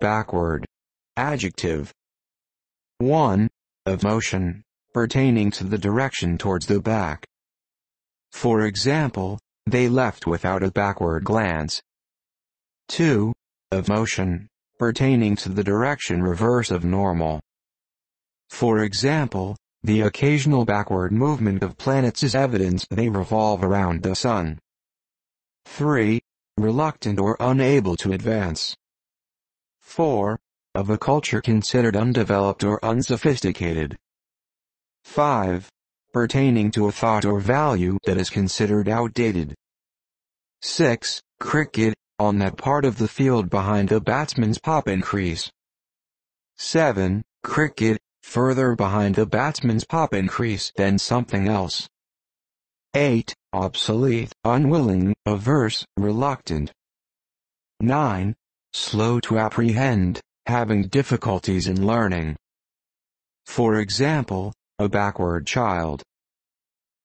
backward. Adjective. 1. Of motion, pertaining to the direction towards the back. For example, they left without a backward glance. 2. Of motion, pertaining to the direction reverse of normal. For example, the occasional backward movement of planets is evidence they revolve around the sun. 3. Reluctant or unable to advance. 4. Of a culture considered undeveloped or unsophisticated. 5. Pertaining to a thought or value that is considered outdated. 6. Cricket, on that part of the field behind the batsman's popping crease. 7. Cricket, further behind the batsman's popping crease than something else. 8. Obsolete, unwilling, averse, reluctant. 9. Slow to apprehend, having difficulties in learning. For example, a backward child.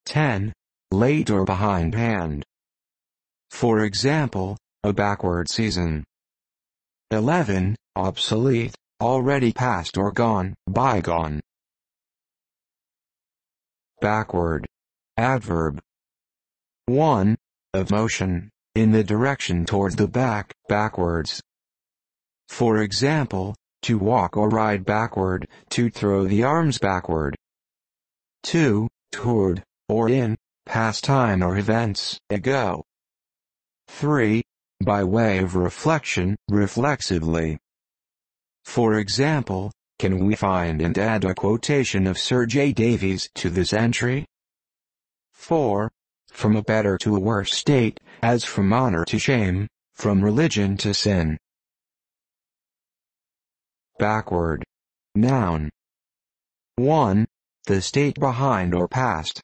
10. Late or behindhand. For example, a backward season. 11. Obsolete, already past or gone, bygone. Backward. Adverb. 1. Of motion, in the direction towards the back, backwards. For example, to walk or ride backward, to throw the arms backward. 2. Toward, or in, past time or events, ago. 3. By way of reflection, reflexively. For example, can we find and add a quotation of Sir J. Davies to this entry? 4. From a better to a worse state, as from honor to shame, from religion to sin. Backward. Noun. 1. The state behind or past.